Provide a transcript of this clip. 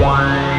Why?